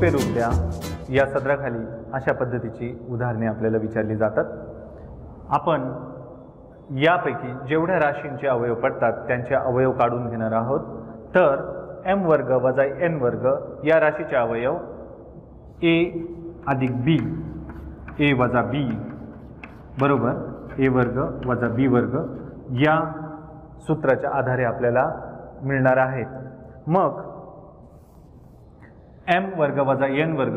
सोपे रूप द्या या सदराखाली अशा पद्धतीची उदाहरणे आपल्याला विचारली जातात. आपण यापैकी जेवढ्या राशींचे अवयव पडतात त्यांचे अवयव काढून घेणार आहोत. तर एम वर्ग वजा एन वर्ग या राशीचे अवयव ए अधिक बी ए वजा बी बरोबर? ए वर्ग वजा बी वर्ग या सूत्राच्या आधारे आपल्याला मिळणार आहेत. मग एम वर्ग वजा एन वर्ग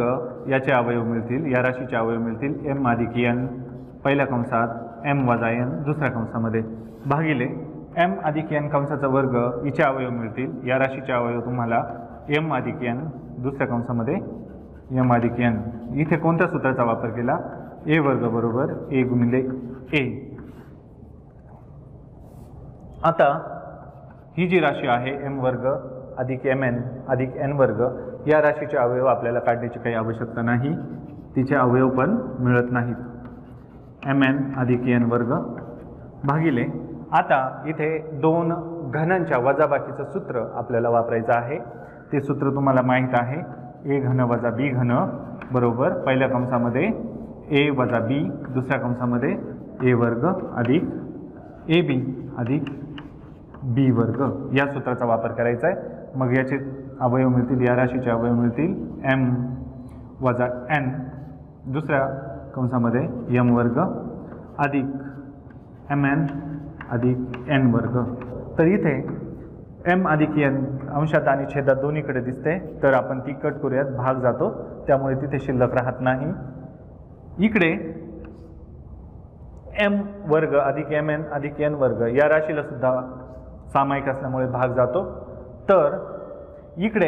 याचे अवयव मिळतील या राशीचे अवयव मिळतील. एम अधिक एन पहिल्या कंसात एम वजा एन दुसऱ्या कंसामध्ये. भागिले एम अधिक एन कंसाचा वर्ग हिचे अवयव मिळतील. या राशीचे अवयव तुम्हाला एम अधिक एन दुसऱ्या कंसामध्ये एम अधिक एन इथे कोणत्या सूत्राचा वापर केला? ए वर्ग बरोबर ए गुणिले ए आता ही जी राशी आहे एम वर्ग अधिक एम एन अधिक एन वर्ग या राशीचे अवयव आपल्याला काढण्याची काही आवश्यकता नाही. तिचे अवयव पण मिळत नाहीत. एम एन अधिक एन वर्ग भागिले. आता इथे दोन घनांच्या वजाबाकीचं सूत्र आपल्याला वापरायचं आहे. ते सूत्र तुम्हाला माहीत आहे. ए घन वजा बी घन बरोबर. पहिल्या कंसामध्ये ए वजा बी दुसऱ्या कंसामध्ये ए वर्ग अधिक ए बी अधिक बी वर्ग. या सूत्राचा वापर करायचा आहे. मग याचे अवयव मिळतील या राशीचे अवयव मिळतील एम वजा एन दुसऱ्या कंसामध्ये यम वर्ग अधिक एम एन अधिक एन वर्ग. तर इथे एम अधिक एन अंशात आणि छेदात दोन्हीकडे दिसते तर आपण ती कट करूयात भाग जातो त्यामुळे तिथे शिल्लक राहत नाही. इकडे एम वर्ग अधिक एम एन अधिक एन वर्ग या राशीला सुद्धा सामायिक असल्यामुळे भाग जातो. तर इकडे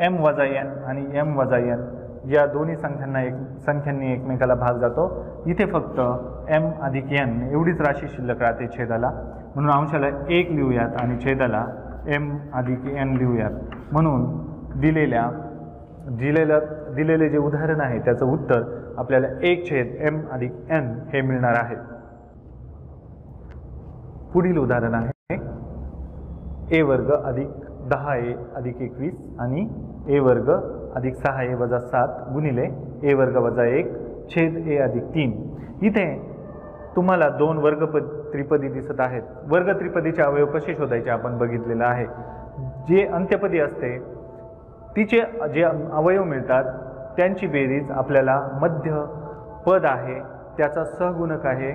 एम वजा एन आणि एम वजा एन या दोन्ही संख्यांना एक संख्यांनी एकमेकाला भाग जातो. इथे फक्त एम अधिक एन एवढीच राशी शिल्लक राहते छेदाला. म्हणून अंशाला एक लिहूयात आणि छेदाला एम अधिक एन लिहूयात. म्हणून दिलेल्या दिलेल्या दिलेले जे उदाहरण आहे त्याचं उत्तर आपल्याला एक छेद एम अधिक एन हे मिळणार आहे. पुढील उदाहरण आहे. ए वर्ग अधिक दहा ए अधिक एकवीस आणि ए वर्ग अधिक सहा ए वजा सात गुणिले ए वर्ग वजा एक छेद ए अधिक तीन. इथे तुम्हाला दोन वर्ग त्रिपदी दिसत आहेत. वर्ग त्रिपदीचे अवयव कसे शोधायचे आपण बघितलेलं आहे. जे अंत्यपदी असते तिचे जे अवयव मिळतात त्यांची बेरीज आपल्याला मध्य पद आहे त्याचा सहगुणक आहे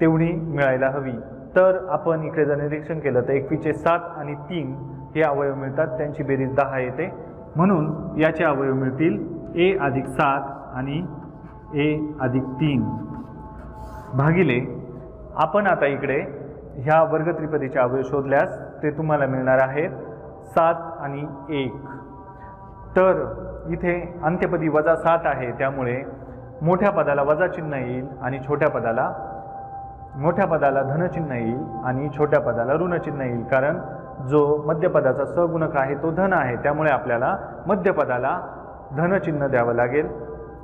तेवढी मिळायला हवी. तर आपण इकडे जर निरीक्षण केलं तर एकवीचे सात आणि तीन हे अवयव मिळतात. त्यांची बेरीज दहा येते. म्हणून याचे अवयव मिळतील ए अधिक सात आणि ए अधिक तीन. भागिले आपण आता इकडे ह्या वर्ग त्रिपदीचे अवयव शोधल्यास ते तुम्हाला मिळणार आहेत सात आणि एक. तर इथे अंत्यपदी वजा सात आहे. त्यामुळे मोठ्या पदाला वजा चिन्ह येईल आणि छोट्या पदाला मोठ्या पदाला धनचिन्ह येईल आणि छोट्या पदाला ऋणचिन्ह येईल. कारण जो मध्यपदाचा सगुणक आहे तो धन आहे. त्यामुळे आपल्याला मध्यपदाला धनचिन्ह द्यावं लागेल.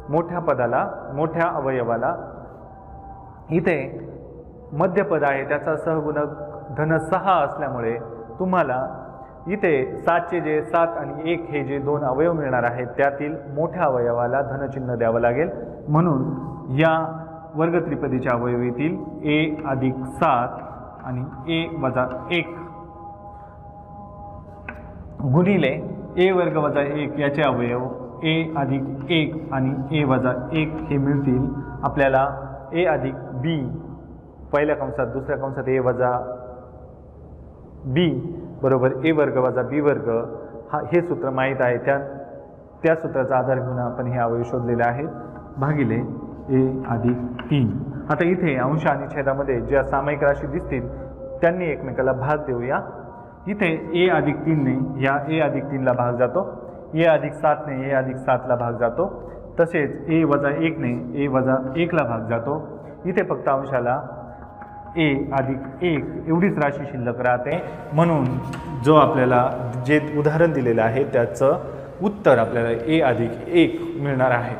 मोठ्या पदाला मोठ्या अवयवाला. इथे मध्यपद आहे त्याचा सहगुणक धन सहा असल्यामुळे तुम्हाला इथे सातचे जे सात आणि एक हे जे दोन अवयव मिळणार आहेत त्यातील मोठ्या अवयवाला धनचिन्ह द्यावं लागेल. म्हणून या वर्ग त्रिपदीच्या अवयव येतील ए अधिक सात आणि ए वजा एक. गुणिले ए वर्ग वजा एक याचे अवयव ए अधिक एक आणि ए वजा एक हे मिळतील आपल्याला ए अधिक बी. पहिल्या कंसात दुसऱ्या कंसात ए वजा बी बरोबर ए वर्ग वजा बी वर्ग. हा हे सूत्र माहीत आहे. त्या त्या सूत्राचा आधार घेऊन आपण हे अवयव शोधलेले आहेत. भागिले ए अधिक तीन. आता इथे अंश आणि छेदामध्ये ज्या सामायिक राशी दिसतील त्यांनी एकमेकाला भाग देऊया. इथे ए अधिक तीनने ह्या ए अधिक तीनला भाग जातो. ए अधिक सातने ए अधिक सातला भाग जातो. तसेच ए वजा एकने ए वजा एकला भाग जातो. इथे फक्त अंशाला ए अधिक एक एवढीच राशी शिल्लक राहते. म्हणून जो आपल्याला जे उदाहरण दिलेलं आहे त्याचं उत्तर आपल्याला ए अधिक एक मिळणार आहे.